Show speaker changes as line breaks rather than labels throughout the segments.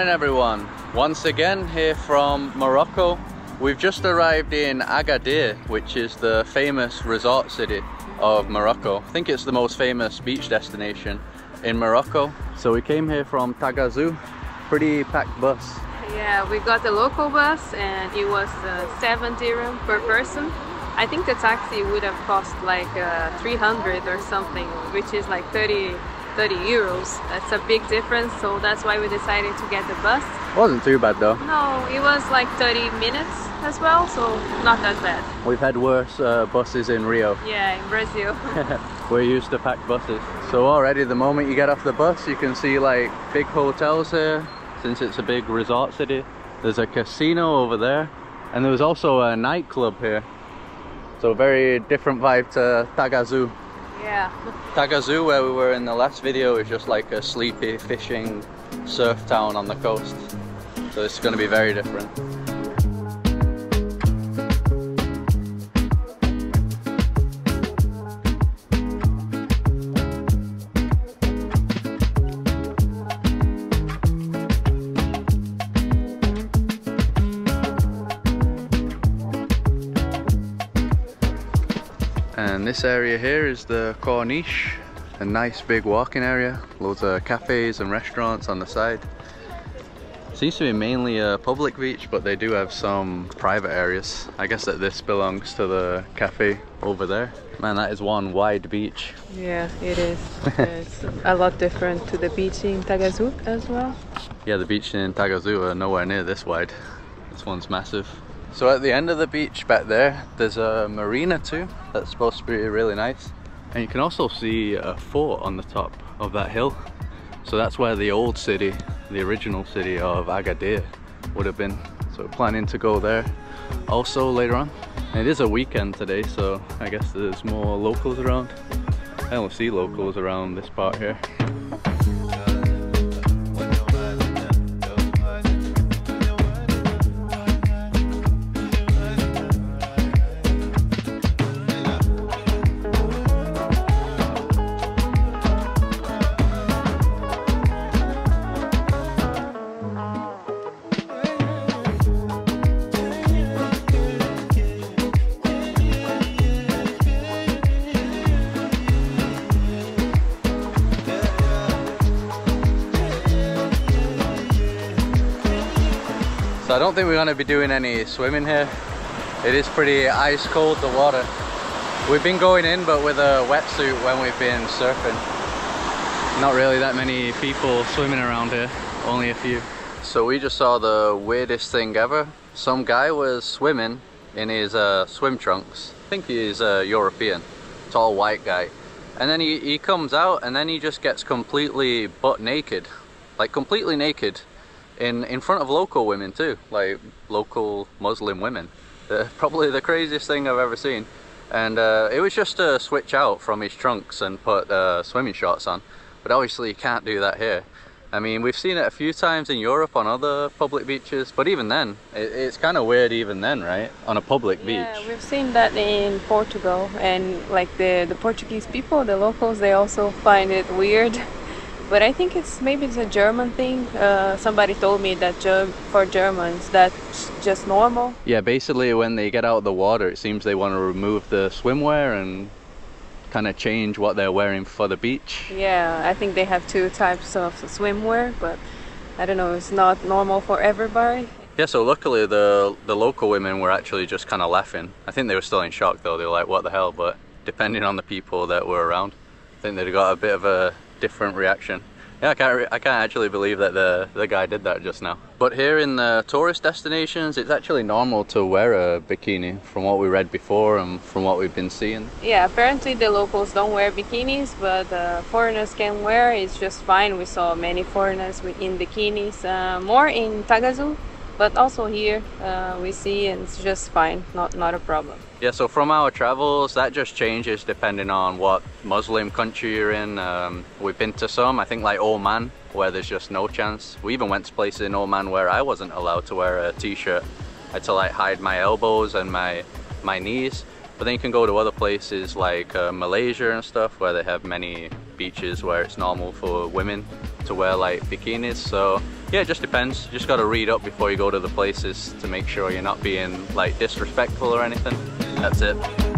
Morning everyone. Once again here from Morocco. We've just arrived in Agadir, which is the famous resort city of Morocco. I think it's the most famous beach destination in Morocco. So we came here from Taghazout, pretty packed bus.
Yeah, we got the local bus and it was uh, 7 dirham per person. I think the taxi would have cost like uh, 300 or something, which is like 30 30 euros. That's a big difference, so that's why we decided to get the bus.
Wasn't too bad though.
No, it was like 30 minutes as well, so not that bad.
We've had worse uh, buses in Rio.
Yeah, in Brazil.
We're used to packed buses. So already the moment you get off the bus, you can see like big hotels here, since it's a big resort city. There's a casino over there, and there was also a nightclub here. So very different vibe to Taghazout.
Yeah.
Taghazout, where we were in the last video, is just like a sleepy fishing surf town on the coast. So it's going to be very different. This area here is the Corniche, a nice big walking area, loads of cafes and restaurants on the side. Seems to be mainly a public beach, but they do have some private areas. I guess that this belongs to the cafe over there. Man, that is one wide beach.
Yeah, it is. it's a lot different to the beach in Taghazout as well.
Yeah, the beach in Taghazout are nowhere near this wide. This one's massive. So at the end of the beach back there, there's a marina too. That's supposed to be really nice. And you can also see a fort on the top of that hill. So that's where the old city, the original city of Agadir would have been. So planning to go there also later on. It is a weekend today, so I guess there's more locals around. I don't see locals around this part here. Don't think we're going to be doing any swimming here. It is pretty ice cold, the water. We've been going in, but with a wetsuit when we've been surfing. Not really that many people swimming around here, only a few. So we just saw the weirdest thing ever. Some guy was swimming in his uh, swim trunks. I think he's a European, tall white guy. And then he, he comes out and then he just gets completely butt naked. Like completely naked in in front of local women too, like local Muslim women. Uh, probably the craziest thing I've ever seen. And uh, it was just to switch out from his trunks and put uh, swimming shorts on. But obviously you can't do that here. I mean, we've seen it a few times in Europe on other public beaches, but even then, it, it's kind of weird even then, right? On a public
Yeah,
beach.
Yeah, we've seen that in Portugal and like the, the Portuguese people, the locals, they also find it weird. But I think it's maybe it's a German thing. Uh, somebody told me that Ger- for Germans that's just normal.
Yeah, basically when they get out of the water, it seems they want to remove the swimwear and kind of change what they're wearing for the beach.
Yeah, I think they have two types of swimwear, but I don't know, it's not normal for everybody.
Yeah, so luckily the the local women were actually just kind of laughing. I think they were still in shock though. They were like, "What the hell?" But depending on the people that were around, I think they'd got a bit of a different reaction. Yeah, I can't I can't actually believe that the the guy did that just now. But here in the tourist destinations, it's actually normal to wear a bikini from what we read before and from what we've been seeing.
Yeah, apparently the locals don't wear bikinis, but uh, foreigners can wear. It's just fine. We saw many foreigners in bikinis, uh, more in Taghazout, but also here uh, we see, and it's just fine. Not not a problem.
Yeah, so from our travels, that just changes depending on what Muslim country you're in. Um, we've been to some, I think like Oman, where there's just no chance. We even went to places in Oman where I wasn't allowed to wear a t-shirt. I had to like hide my elbows and my my knees. But then you can go to other places like uh, Malaysia and stuff where they have many beaches where it's normal for women to wear like bikinis. So yeah, it just depends. You just got to read up before you go to the places to make sure you're not being like disrespectful or anything. That's it.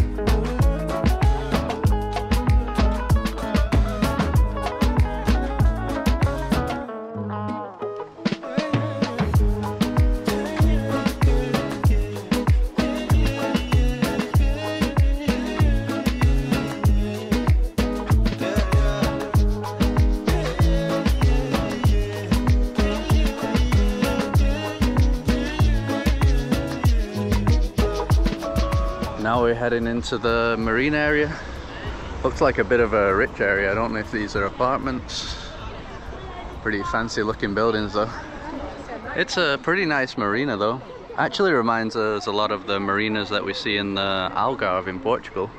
We're heading into the marine area. Looks like a bit of a rich area. I don't know if these are apartments. Pretty fancy looking buildings though. It's a pretty nice marina though. Actually reminds us a lot of the marinas that we see in the Algarve in Portugal.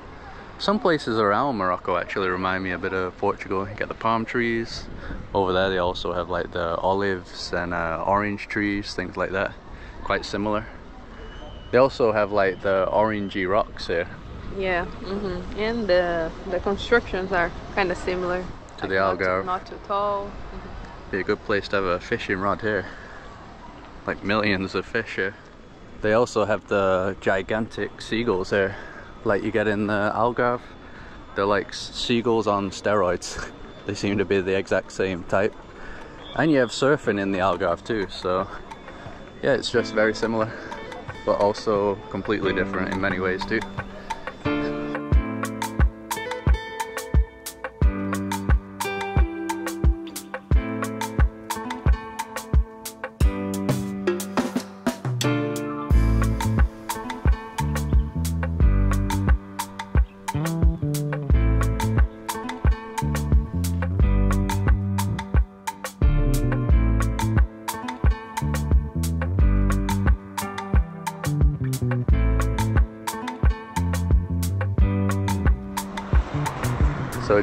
Some places around Morocco actually remind me a bit of Portugal. You get the palm trees. Over there they also have like the olives and uh, orange trees, things like that. Quite similar. They also have like the orangey rocks here.
Yeah, hmm and the the constructions are kind of similar.
To the
not too-
Algarve.
Not too tall.
Be a good place to have a fishing rod here. Like millions of fish here. They also have the gigantic seagulls here, like you get in the Algarve. They're like seagulls on steroids. they seem to be the exact same type. And you have surfing in the Algarve too, so yeah, it's just very similar, but also completely different in many ways too.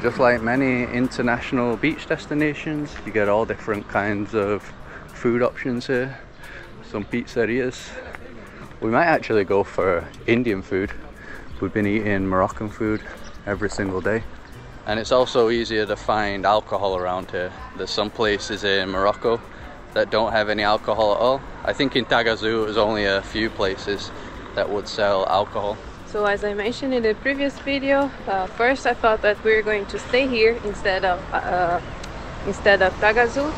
Just like many international beach destinations, you get all different kinds of food options here. Some pizzerias. We might actually go for Indian food. We've been eating Moroccan food every single day. And it's also easier to find alcohol around here. There's some places in Morocco that don't have any alcohol at all. I think in Tagazu there's only a few places that would sell alcohol.
So as I mentioned in the previous video, uh, first I thought that we were going to stay here instead of uh, instead of Tagazu.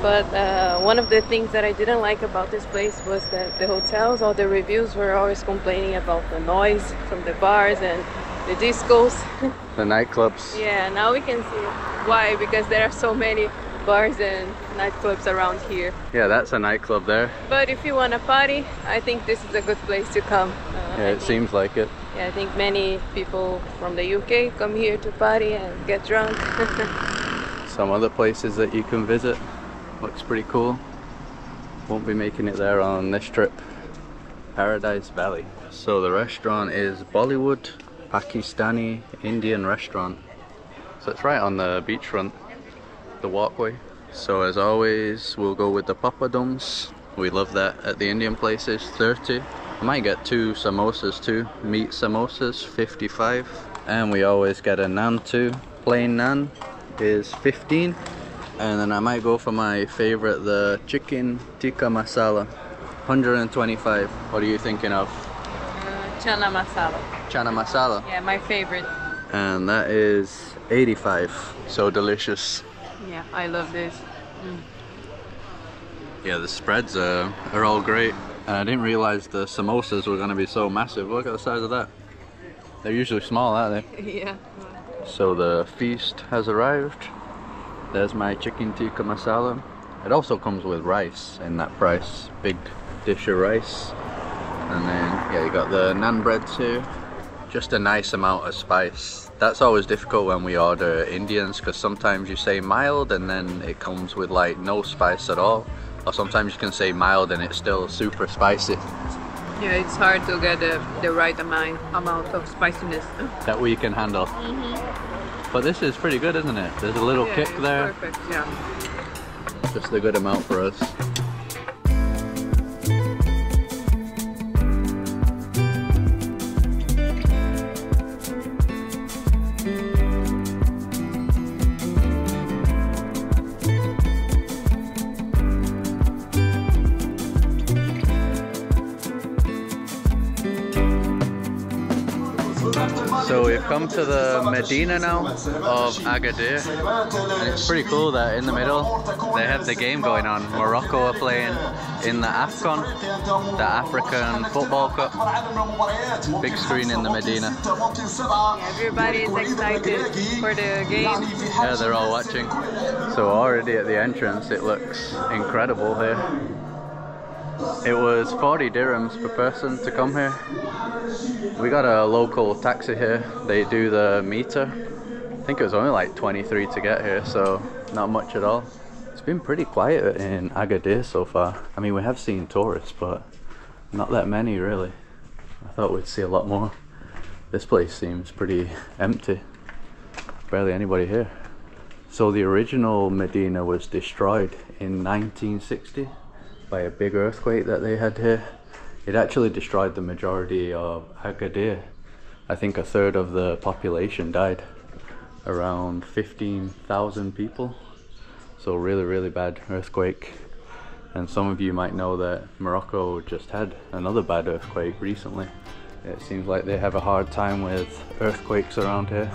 But uh, one of the things that I didn't like about this place was that the hotels, all the reviews were always complaining about the noise from the bars and the discos.
The nightclubs.
yeah, now we can see why because there are so many bars and nightclubs around here.
Yeah, that's a nightclub there.
But if you want to party, I think this is a good place to come. Uh,
Yeah, it seems like it.
Yeah, I think many people from the UK come here to party and get drunk.
Some other places that you can visit. Looks pretty cool. Won't be making it there on this trip. Paradise Valley. So the restaurant is Bollywood Pakistani Indian restaurant. So it's right on the beachfront, the walkway. So as always, we'll go with the papadums. We love that at the Indian places, 30. I might get two samosas too, meat samosas, 55. And we always get a naan too. Plain naan is 15. And then I might go for my favorite, the chicken tikka masala, 125. What are you thinking of?
Uh, chana masala.
Chana masala.
Yeah, my favorite.
And that is 85. So delicious.
Yeah, I love this.
Yeah, the spreads are, are all great. And I didn't realize the samosas were going to be so massive. Look at the size of that. They're usually small, aren't they?
yeah.
So the feast has arrived. There's my chicken tikka masala. It also comes with rice in that price. Big dish of rice. And then, yeah, you got the naan bread too. Just a nice amount of spice. That's always difficult when we order Indians because sometimes you say mild and then it comes with like no spice at all. Or sometimes you can say mild and it's still super spicy.
Yeah, it's hard to get the, the right amount amount of spiciness.
That we can handle. Mm-hmm. But this is pretty good, isn't it? There's a little
yeah,
kick there.
Perfect. Yeah.
Just a good amount for us. Come to the Medina now of Agadir and it's pretty cool that in the middle they have the game going on. Morocco are playing in the AFCON, the African Football Cup. Big screen in the Medina.
Everybody is excited for the game.
Yeah, they're all watching. So already at the entrance it looks incredible here. It was 40 dirhams per person to come here. We got a local taxi here. They do the meter. I think it was only like 23 to get here, so not much at all. It's been pretty quiet in Agadir so far. I mean, we have seen tourists, but not that many really. I thought we'd see a lot more. This place seems pretty empty. Barely anybody here. So the original Medina was destroyed in 1960 by a big earthquake that they had here. It actually destroyed the majority of Agadir. I think a third of the population died. Around 15,000 people. So really, really bad earthquake. And some of you might know that Morocco just had another bad earthquake recently. It seems like they have a hard time with earthquakes around here.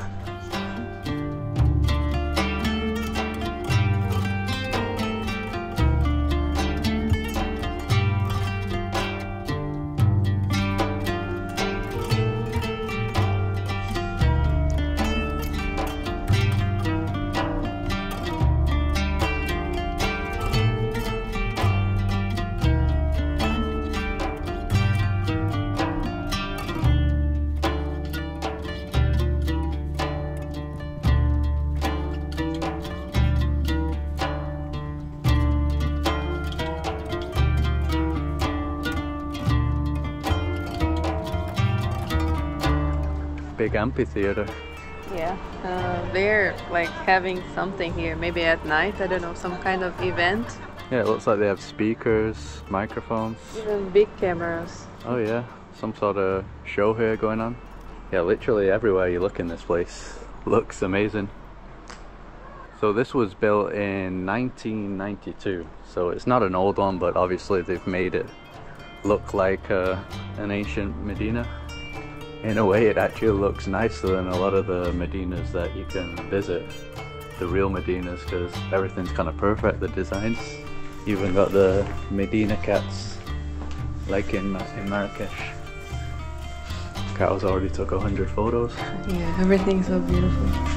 Big amphitheater.
Yeah, uh, they're like having something here, maybe at night, I don't know, some kind of event.
Yeah, it looks like they have speakers, microphones.
Even big cameras.
Oh yeah, some sort of show here going on. Yeah, literally everywhere you look in this place looks amazing. So this was built in 1992, so it's not an old one, but obviously they've made it look like uh, an ancient Medina. In a way, it actually looks nicer than a lot of the Medinas that you can visit, the real Medinas, because everything's kind of perfect, the designs. Even got the Medina cats, like in, in Marrakesh. Cows already took a hundred photos.
Yeah, everything's so beautiful.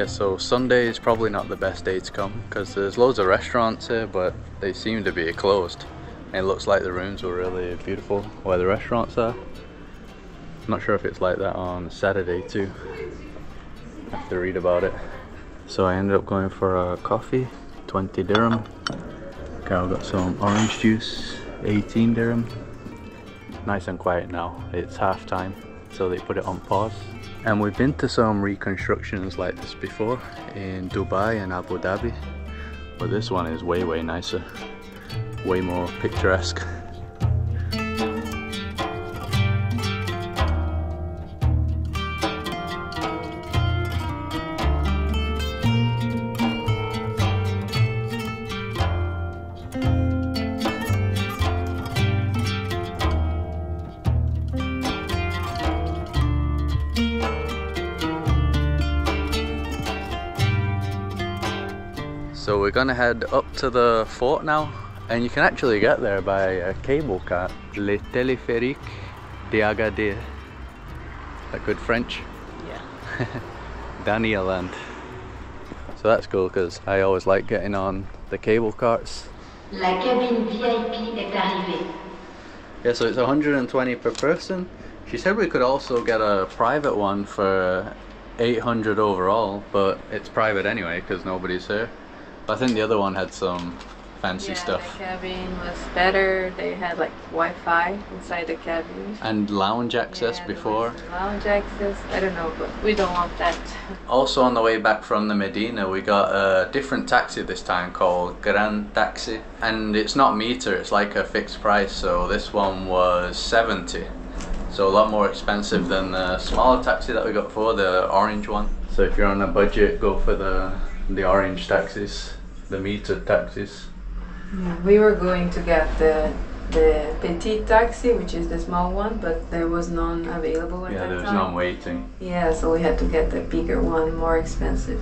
Yeah, so Sunday is probably not the best day to come because there's loads of restaurants here, but they seem to be closed. And it looks like the rooms were really beautiful where the restaurants are. I'm not sure if it's like that on Saturday too. I have to read about it. So I ended up going for a coffee, 20 dirham. Carol got some orange juice, 18 dirham. Nice and quiet now. It's half time, so they put it on pause. And we've been to some reconstructions like this before in Dubai and Abu Dhabi. But this one is way, way nicer. Way more picturesque. We're gonna head up to the fort now and you can actually get there by a cable car. Le téléphérique de Agadir. That good French?
Yeah.
Daniel Land. So that's cool because I always like getting on the cable carts.
La cabine VIP est arrivée.
Yeah, so it's 120 per person. She said we could also get a private one for 800 overall, but it's private anyway because nobody's here. I think the other one had some fancy
yeah,
stuff.
The cabin was better. They had like Wi-Fi inside the cabin.
And lounge access
Yeah,
before.
Lounge access. I don't know, but we don't want that.
Also on the way back from the Medina, we got a different taxi this time called Grand Taxi, and it's not meter; it's like a fixed price. So this one was 70, so a lot more expensive than the smaller taxi that we got before, the orange one. So if you're on a budget, go for the the orange taxis, the metered taxis.
We were going to get the the petite taxi, which is the small one, but there was none available at
Yeah,
that
there was none waiting.
Yeah, so we had to get the bigger one, more expensive.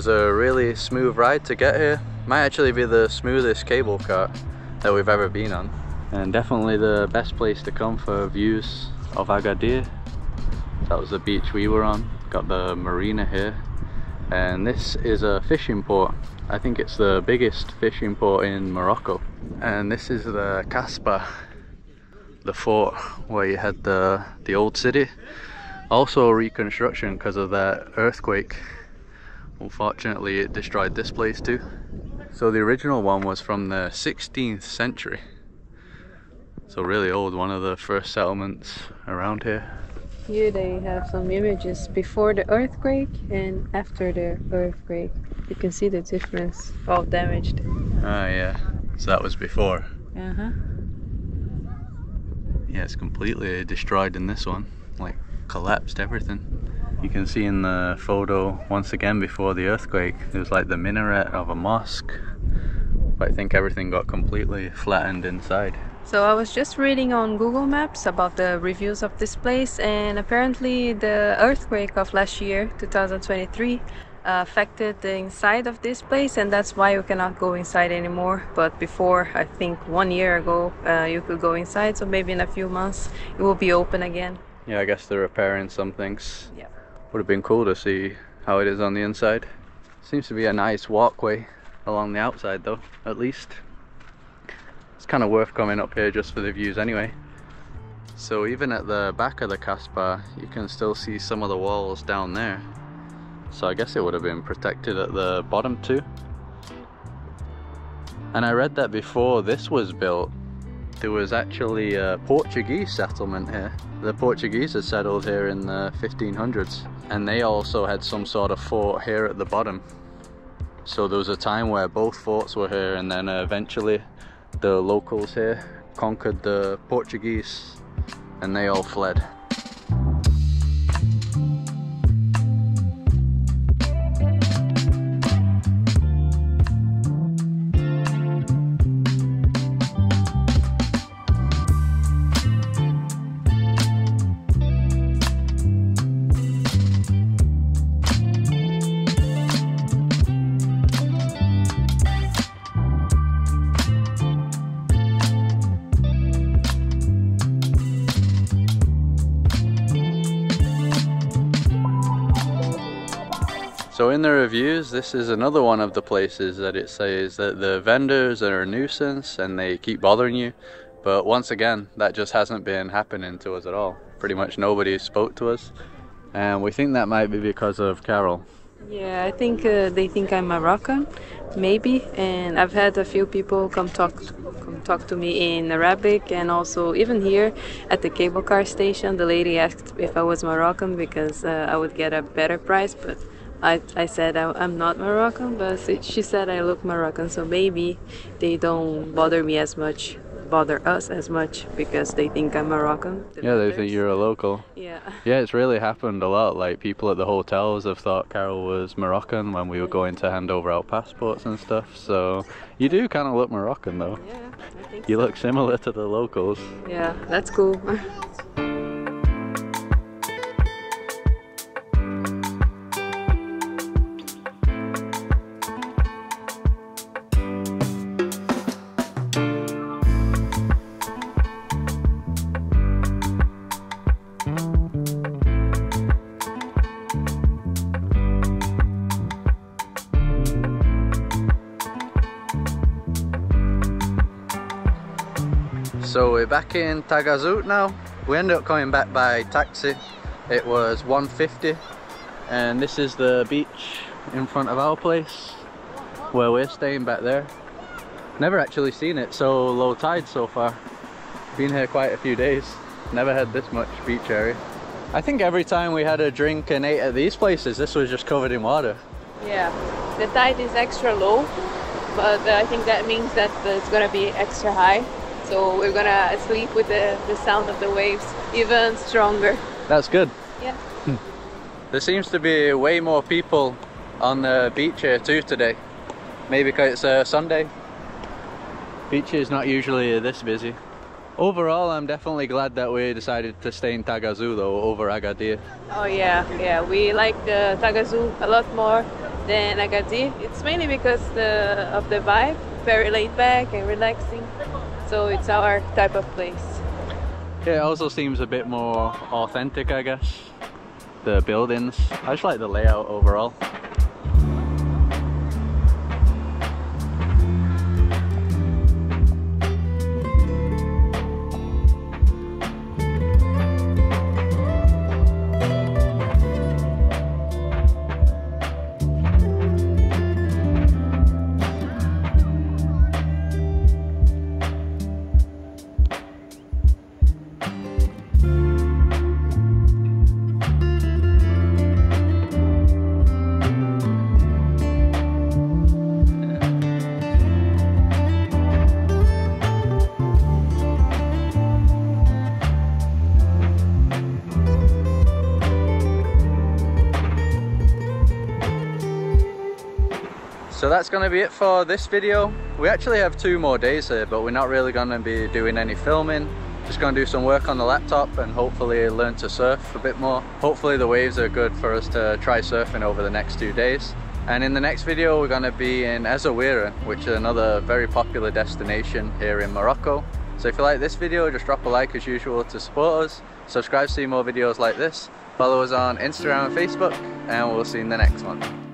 Was a really smooth ride to get here. Might actually be the smoothest cable car that we've ever been on. And definitely the best place to come for views of Agadir. That was the beach we were on. Got the marina here. And this is a fishing port. I think it's the biggest fishing port in Morocco. And this is the Casbah, the fort where you had the, the old city. Also reconstruction because of that earthquake Unfortunately, it destroyed this place too. So the original one was from the 16th century. So really old, one of the first settlements around here.
Here they have some images before the earthquake and after the earthquake. You can see the difference, all damaged.
Ah yeah, so that was before.
Uh-huh.
Yeah, it's completely destroyed in this one. Like collapsed everything. You can see in the photo, once again before the earthquake, there was like the minaret of a mosque. But I think everything got completely flattened inside.
So I was just reading on Google Maps about the reviews of this place and apparently the earthquake of last year, 2023, uh, affected the inside of this place and that's why you cannot go inside anymore. But before, I think one year ago, uh, you could go inside. So maybe in a few months it will be open again.
Yeah, I guess they're repairing some things.
Yeah.
Would have been cool to see how it is on the inside. Seems to be a nice walkway along the outside though, at least. It's kind of worth coming up here just for the views anyway. So even at the back of the Casbah, you can still see some of the walls down there. So I guess it would have been protected at the bottom too. And I read that before this was built, there was actually a Portuguese settlement here. The Portuguese had settled here in the 1500s and they also had some sort of fort here at the bottom. So there was a time where both forts were here and then uh, eventually the locals here conquered the Portuguese and they all fled. In the reviews, this is another one of the places that it says that the vendors are a nuisance and they keep bothering you. But once again, that just hasn't been happening to us at all. Pretty much nobody spoke to us. And we think that might be because of Carol.
Yeah, I think uh, they think I'm Moroccan, maybe. And I've had a few people come talk come talk to me in Arabic, and also even here at the cable car station, the lady asked if I was Moroccan because uh, I would get a better price, but. I, I said I, I'm not Moroccan, but she said I look Moroccan, so maybe they don't bother me as much. bother us as much because they think I'm Moroccan. the
Yeah, they think you're a local.
Yeah.
Yeah, it's really happened a lot. Like people at the hotels have thought Carol was Moroccan when we were going to hand over our passports and stuff. So you do kind of look Moroccan though.
Yeah, I think
You
so.
look similar to the locals.
Yeah, that's cool.
we're back in Taghazout now. We ended up coming back by taxi. It was 150 and this is the beach in front of our place where we're staying back there. Never actually seen it so low tide so far. Been here quite a few days. Never had this much beach area. I think every time we had a drink and ate at these places this was just covered in water.
yeah, the tide is extra low, but uh, I think that means that it's gonna be extra high. So we're gonna sleep with the, the sound of the waves even stronger.
That's good.
Yeah. Hmm.
There seems to be way more people on the beach here too today. Maybe because it's a Sunday. Beach is not usually this busy. Overall, I'm definitely glad that we decided to stay in Tagazu though over Agadir.
Oh yeah, yeah. We like the Tagazu a lot more than Agadir. It's mainly because the, of the vibe, very laid back and relaxing. So it's our type of place.
Yeah, it also seems a bit more authentic, I guess. The buildings. I just like the layout overall. So that's going to be it for this video. We actually have two more days here, but we're not really going to be doing any filming. Just going to do some work on the laptop and hopefully learn to surf a bit more. Hopefully the waves are good for us to try surfing over the next two days. And in the next video, we're going to be in Essaouira, which is another very popular destination here in Morocco. So if you like this video, just drop a like as usual to support us. Subscribe to see more videos like this. Follow us on Instagram and Facebook, and we'll see you in the next one.